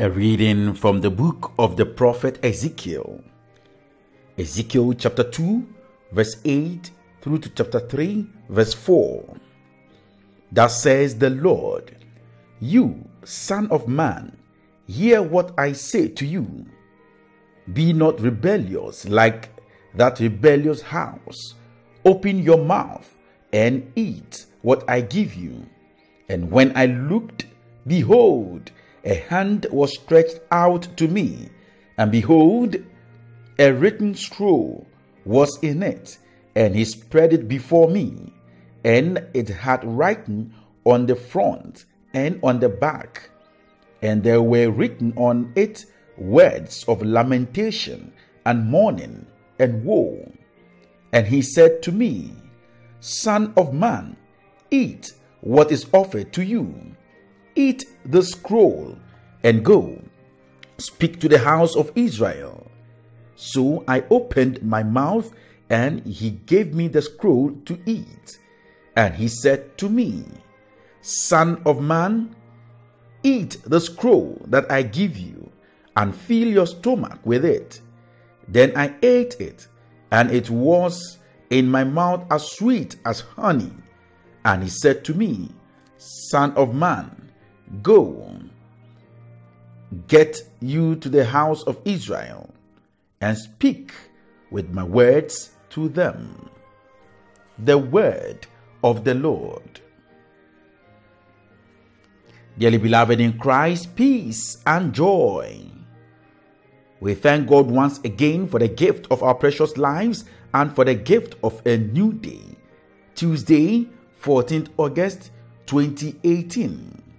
A reading from the book of the prophet Ezekiel. Ezekiel chapter 2, verse 8 through to chapter 3, verse 4. Thus says the Lord, You, son of man, hear what I say to you. Be not rebellious like that rebellious house. Open your mouth and eat what I give you. And when I looked, behold, a hand was stretched out to me, and behold, a written scroll was in it, and he spread it before me, and it had writing on the front and on the back, and there were written on it words of lamentation and mourning and woe. And he said to me, Son of man, eat what is offered to you Eat the scroll and go. Speak to the house of Israel. So I opened my mouth, and he gave me the scroll to eat. And he said to me, Son of man, eat the scroll that I give you, and fill your stomach with it. Then I ate it, and it was in my mouth as sweet as honey. And he said to me, Son of man, Go, get you to the house of Israel, and speak with my words to them. The word of the Lord. Dearly beloved in Christ, peace and joy. We thank God once again for the gift of our precious lives and for the gift of a new day. Tuesday, 14th August 2018.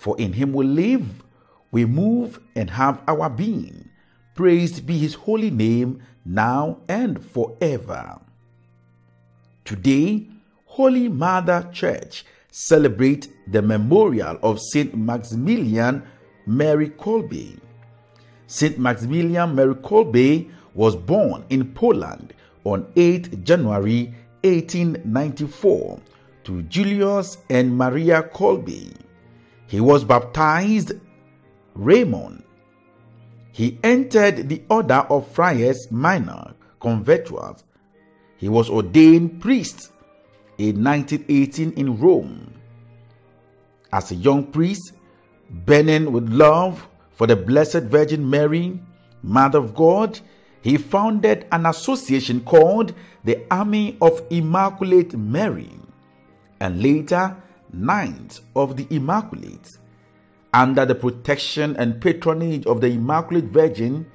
For in him we live, we move, and have our being. Praised be his holy name, now and forever. Today, Holy Mother Church celebrate the memorial of Saint Maximilian Mary Kolbe. Saint Maximilian Mary Kolbe was born in Poland on 8 January 1894 to Julius and Maria Kolbe. He was baptized Raymond. He entered the order of Friars Minor Conventuals. He was ordained priest in 1918 in Rome. As a young priest, burning with love for the Blessed Virgin Mary, Mother of God, he founded an association called the Army of Immaculate Mary and later Knights of the Immaculate. Under the protection and patronage of the Immaculate Virgin,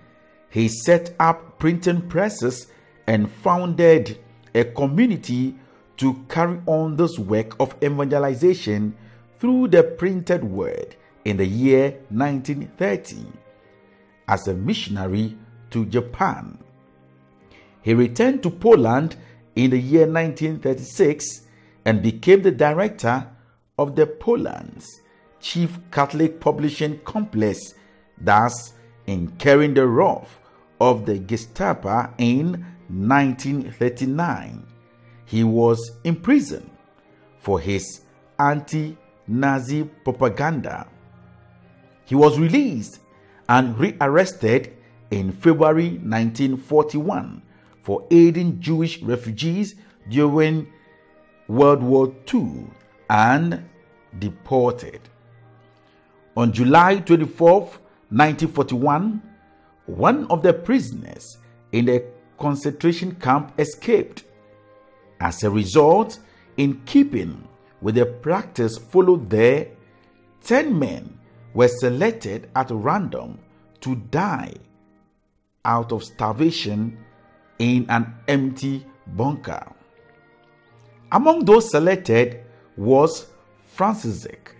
he set up printing presses and founded a community to carry on this work of evangelization through the printed word in the year 1930 as a missionary to Japan. He returned to Poland in the year 1936 and became the director of the Poland's chief Catholic publishing complex, thus incurring the wrath of the Gestapo in 1939. He was imprisoned for his anti Nazi propaganda. He was released and rearrested in February 1941 for aiding Jewish refugees during World War II and deported. On July 24, 1941, one of the prisoners in the concentration camp escaped. As a result, in keeping with the practice followed there, 10 men were selected at random to die out of starvation in an empty bunker. Among those selected was Franciszek,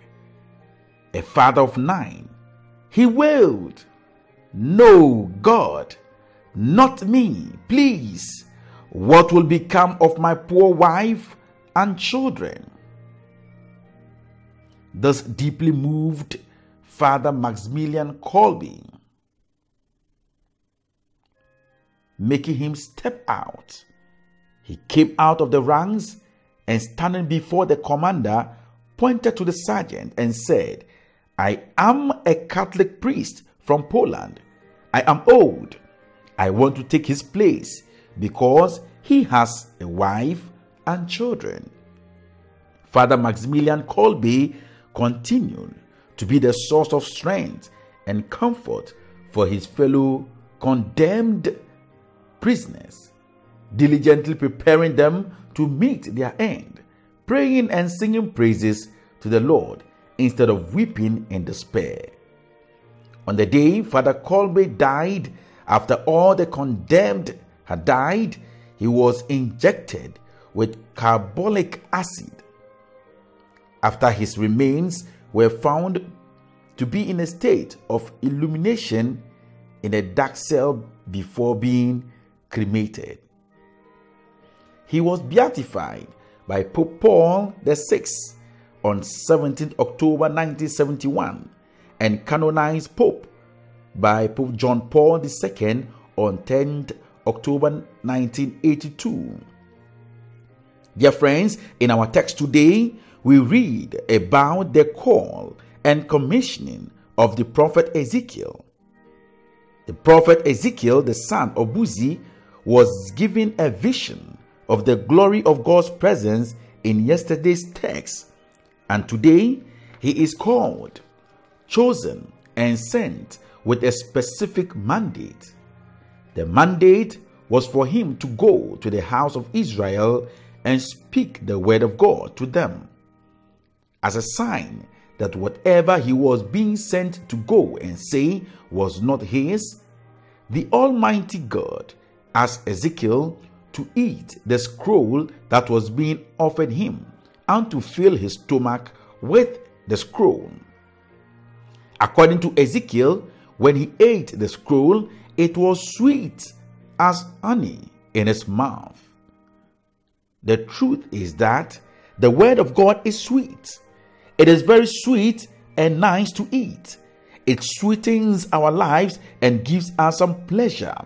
a father of nine. He wailed, No, God, not me, please. What will become of my poor wife and children? Thus deeply moved Father Maximilian Kolbe, making him step out. He came out of the ranks and standing before the commander, pointed to the sergeant and said, I am a Catholic priest from Poland. I am old. I want to take his place because he has a wife and children. Father Maximilian Kolbe continued to be the source of strength and comfort for his fellow condemned prisoners, diligently preparing them to meet their end, praying and singing praises to the Lord instead of weeping in despair. On the day Father Kolbe died, after all the condemned had died, he was injected with carbolic acid. After his remains were found to be in a state of illumination in a dark cell before being cremated. He was beatified by Pope Paul VI on 17 October 1971 and canonized Pope by Pope John Paul II on 10 October 1982. Dear friends, in our text today, we read about the call and commissioning of the prophet Ezekiel. The prophet Ezekiel, the son of Buzi, was given a vision of the glory of God's presence in yesterday's text, and today he is called, chosen, and sent with a specific mandate. The mandate was for him to go to the house of Israel and speak the word of God to them as a sign that whatever he was being sent to go and say was not his, the Almighty God asked Ezekiel to eat the scroll that was being offered him and to fill his stomach with the scroll. According to Ezekiel, when he ate the scroll, it was sweet as honey in his mouth. The truth is that the word of God is sweet. It is very sweet and nice to eat. It sweetens our lives and gives us some pleasure.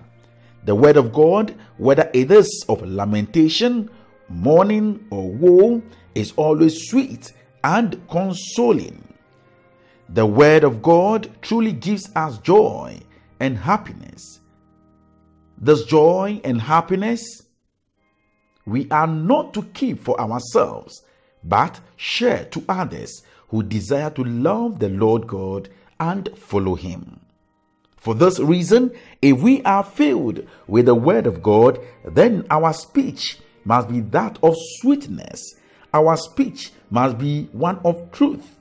The word of God, whether it is of lamentation, mourning, or woe, is always sweet and consoling. The Word of God truly gives us joy and happiness. This joy and happiness we are not to keep for ourselves, but share to others who desire to love the Lord God and follow Him. For this reason, if we are filled with the Word of God, then our speech must be that of sweetness. Our speech must be one of truth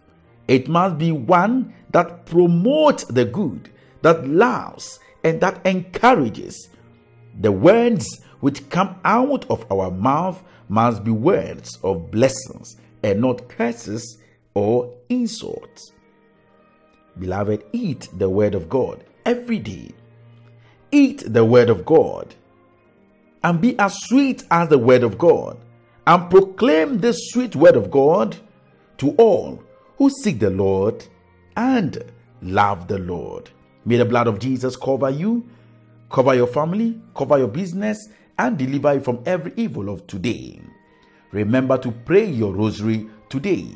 it must be one that promotes the good, that loves, and that encourages. The words which come out of our mouth must be words of blessings and not curses or insults. Beloved, eat the word of God every day. Eat the word of God and be as sweet as the word of God and proclaim this sweet word of God to all who seek the Lord and love the Lord. May the blood of Jesus cover you, cover your family, cover your business, and deliver you from every evil of today. Remember to pray your rosary today,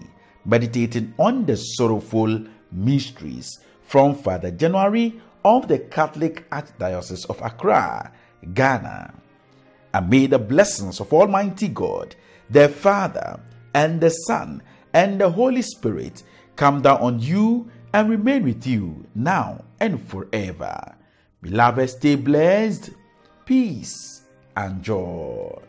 meditating on the sorrowful mysteries from Father January of the Catholic Archdiocese of Accra, Ghana. And may the blessings of Almighty God, the Father, and the Son, and the Holy Spirit come down on you and remain with you now and forever. Beloved, stay blessed, peace, and joy.